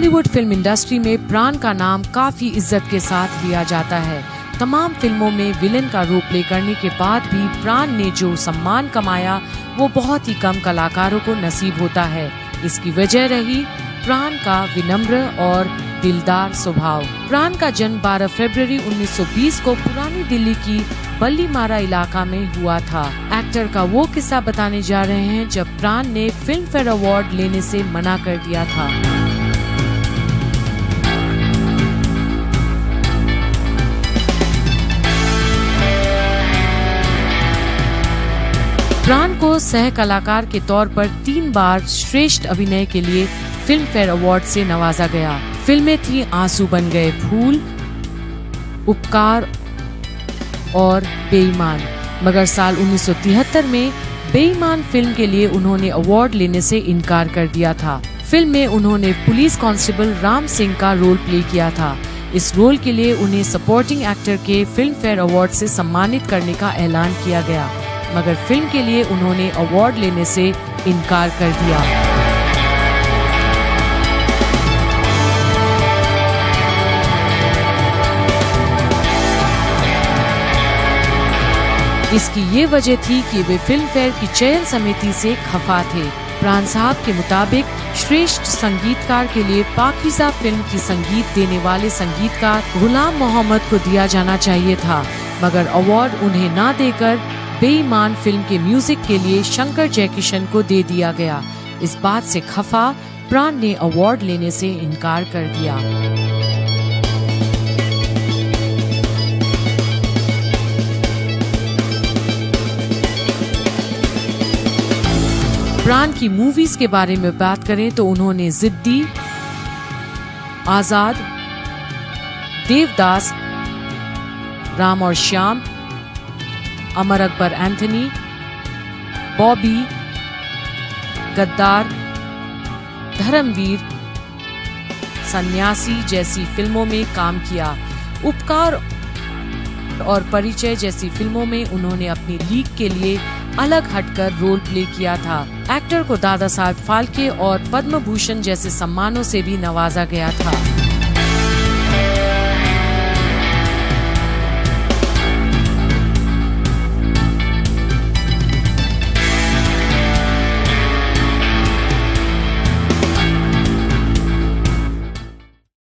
Bollywood film industry में प्राण का नाम काफ़ी इज़्ज़त के साथ लिया जाता है। तमाम फ़िल्मों में विलेन का रोल प्ले करने के बाद भी प्राण ने जो सम्मान कमाया, वो बहुत ही कम कलाकारों को नसीब होता है। इसकी वजह रही प्राण का विनम्र और दिलदार स्वभाव। प्राण का जन्म 12 फरवरी 1920 को पुरानी दिल्ली की बल्लीमारा इलाका में हुआ था। एक्टर का वो किस्सा बताने जा रहे हैं जब प्राण ने फ़िल्म फेयर अवार्ड लेने से मना कर दिया था। प्राण को सह कलाकार के तौर पर तीन बार श्रेष्ठ अभिनय के लिए फ़िल्म फेयर अवार्ड से नवाजा गया। फ़िल्में थी आँसू बन गए फूल, उपकार और बेईमान। मगर साल 1973 में बेईमान फ़िल्म के लिए उन्होंने अवार्ड लेने से इनकार कर दिया था। फ़िल्म में उन्होंने पुलिस कांस्टेबल राम सिंह का रोल प्ले किया था। इस रोल के लिए उन्हें सपोर्टिंग एक्टर के फ़िल्म फेयर अवार्ड से सम्मानित करने का ऐलान किया गया। मगर फ़िल्म के लिए उन्होंने अवार्ड लेने से इनकार कर दिया। इसकी ये वजह थी कि वे फ़िल्म फेयर की चयन समिति से खफा थे। प्राण साहब के मुताबिक, श्रेष्ठ संगीतकार के लिए पाकिजा फ़िल्म की संगीत देने वाले संगीतकार गुलाम मोहम्मद को दिया जाना चाहिए था, मगर अवार्ड उन्हें ना देकर बेईमान फ़िल्म के म्यूज़िक के लिए शंकर जयकिशन को दे दिया गया। इस बात से खफा, प्राण ने अवार्ड लेने से इनकार कर दिया। प्राण की मूवीज़ के बारे में बात करें तो उन्होंने जिद्दी, आज़ाद, देवदास, राम और श्याम अमर अकबर, एंथनी, बॉबी, गद्दार, धर्मवीर, सन्यासी जैसी फ़िल्मों में काम किया। उपकार और परिचय जैसी फ़िल्मों में उन्होंने अपनी लीग के लिए अलग हटकर रोल प्ले किया था। एक्टर को दादा साहब फाल्के और पद्म भूषण जैसे सम्मानों से भी नवाजा गया था।